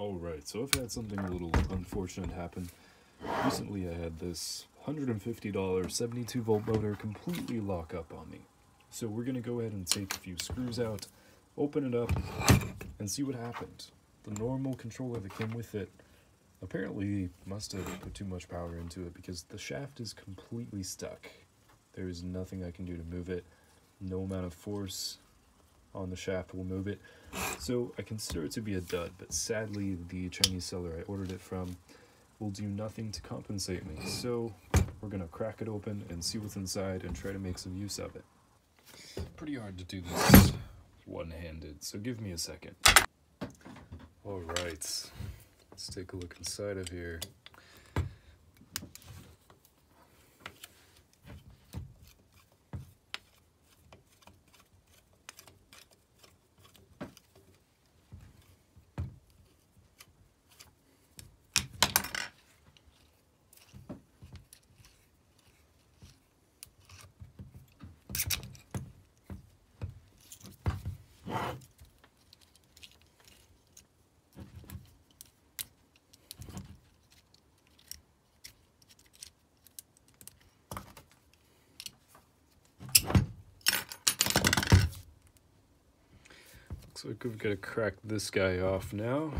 Alright, so I've had something a little unfortunate happen. Recently I had this $150 72 volt motor completely lock up on me. So we're gonna go ahead and take a few screws out, open it up, and see what happened. The normal controller that came with it apparently must have put too much power into it because the shaft is completely stuck. There is nothing I can do to move it. No amount of force on the shaft will move it. So I consider it to be a dud, but sadly the Chinese seller I ordered it from will do nothing to compensate me. So we're gonna crack it open and see what's inside and try to make some use of it. Pretty hard to do this one-handed, so give me a second. Alright, let's take a look inside of here. Looks like we've got to crack this guy off now.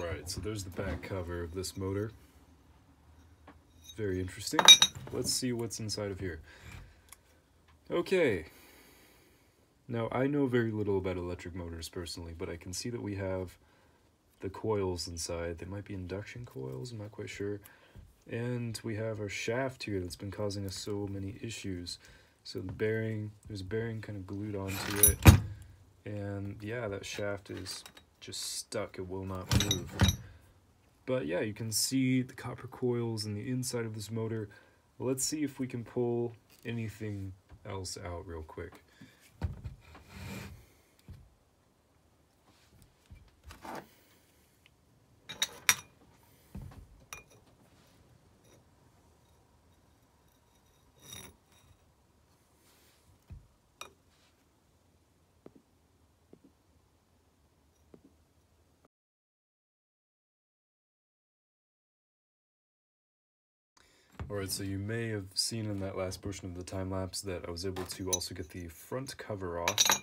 Alright, so there's the back cover of this motor. Very interesting. Let's see what's inside of here. Okay. Now, I know very little about electric motors personally, but I can see that we have the coils inside. They might be induction coils, I'm not quite sure. And we have our shaft here that's been causing us so many issues. So the bearing, there's a bearing kind of glued onto it. And yeah, that shaft is just stuck, it will not move. But yeah, you can see the copper coils in the inside of this motor. Let's see if we can pull anything else out real quick. Alright, so you may have seen in that last portion of the time lapse that I was able to also get the front cover off,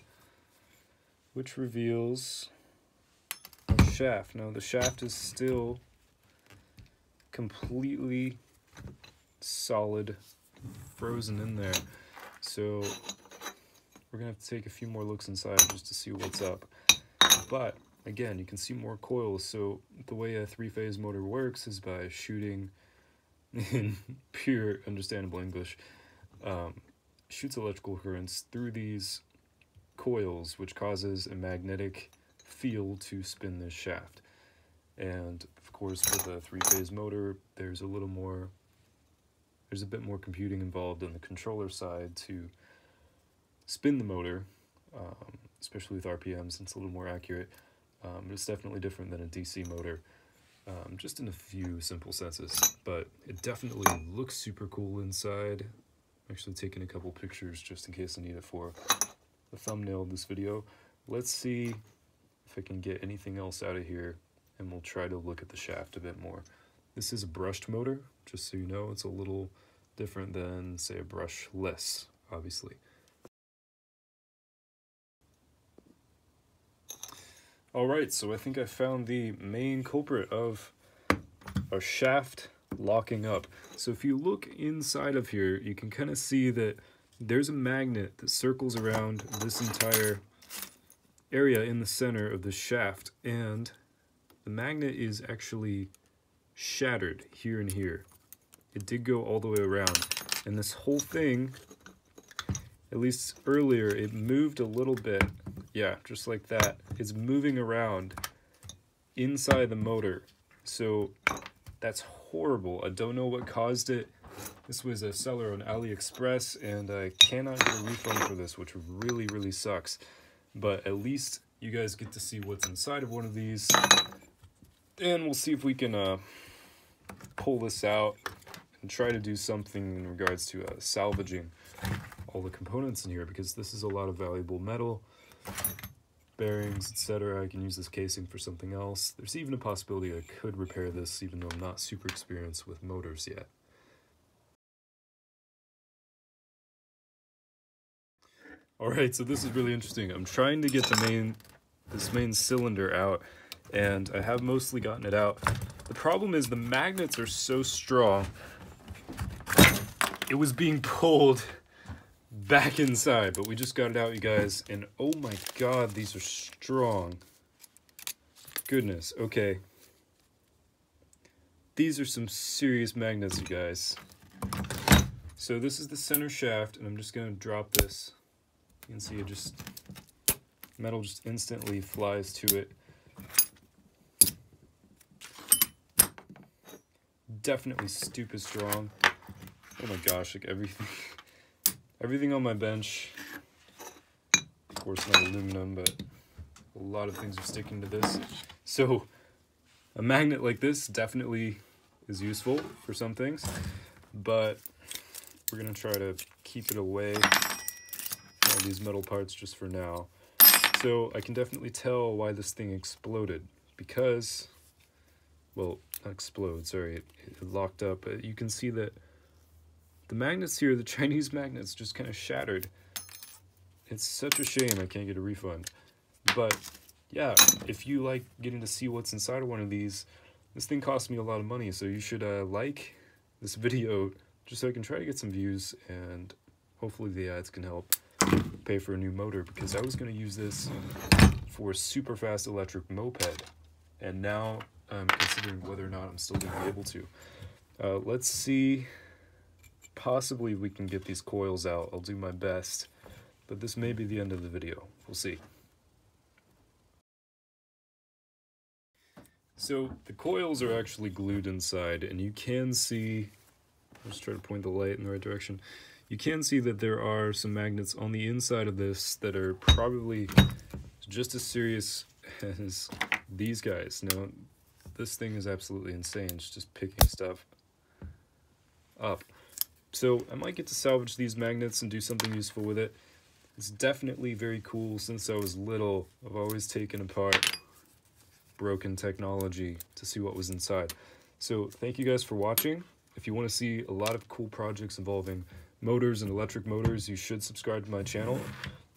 which reveals a shaft. Now the shaft is still completely solid, frozen in there. So we're gonna have to take a few more looks inside just to see what's up. But again, you can see more coils. So the way a three-phase motor works is by shooting in pure understandable English, um, shoots electrical currents through these coils, which causes a magnetic field to spin this shaft. And of course, with a three-phase motor, there's a little more, there's a bit more computing involved on the controller side to spin the motor, um, especially with RPMs, it's a little more accurate. Um, it's definitely different than a DC motor um, just in a few simple senses, but it definitely looks super cool inside. I'm actually taking a couple pictures just in case I need it for the thumbnail of this video. Let's see if I can get anything else out of here, and we'll try to look at the shaft a bit more. This is a brushed motor, just so you know, it's a little different than, say, a brushless, obviously. Alright, so I think I found the main culprit of our shaft locking up. So if you look inside of here, you can kind of see that there's a magnet that circles around this entire area in the center of the shaft. And the magnet is actually shattered here and here. It did go all the way around. And this whole thing, at least earlier, it moved a little bit. Yeah, just like that. It's moving around inside the motor. So that's horrible. I don't know what caused it. This was a seller on AliExpress, and I cannot get a refund for this, which really, really sucks. But at least you guys get to see what's inside of one of these. And we'll see if we can uh, pull this out and try to do something in regards to uh, salvaging all the components in here because this is a lot of valuable metal, bearings, etc. I can use this casing for something else. There's even a possibility I could repair this even though I'm not super experienced with motors yet. Alright, so this is really interesting. I'm trying to get the main this main cylinder out and I have mostly gotten it out. The problem is the magnets are so strong it was being pulled back inside, but we just got it out, you guys, and oh my god, these are strong. Goodness, okay. These are some serious magnets, you guys. So this is the center shaft, and I'm just going to drop this. You can see it just, metal just instantly flies to it. Definitely stupid strong. Oh my gosh, like everything, everything on my bench, of course not aluminum, but a lot of things are sticking to this. So a magnet like this definitely is useful for some things, but we're gonna try to keep it away all these metal parts just for now. So I can definitely tell why this thing exploded because, well, not explode, sorry, it, it locked up. But you can see that the magnets here, the Chinese magnets, just kind of shattered. It's such a shame I can't get a refund. But yeah, if you like getting to see what's inside of one of these, this thing cost me a lot of money, so you should uh, like this video just so I can try to get some views and hopefully the ads can help pay for a new motor because I was going to use this for a super fast electric moped and now I'm considering whether or not I'm still going to be able to. Uh, let's see Possibly we can get these coils out. I'll do my best. But this may be the end of the video. We'll see. So the coils are actually glued inside and you can see, I'll just try to point the light in the right direction. You can see that there are some magnets on the inside of this that are probably just as serious as these guys. Now, this thing is absolutely insane. It's just picking stuff up. So I might get to salvage these magnets and do something useful with it. It's definitely very cool since I was little. I've always taken apart broken technology to see what was inside. So thank you guys for watching. If you want to see a lot of cool projects involving motors and electric motors, you should subscribe to my channel.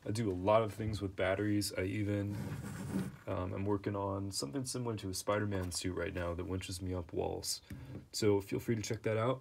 I do a lot of things with batteries. I even, um, I'm working on something similar to a Spider-Man suit right now that winches me up walls. So feel free to check that out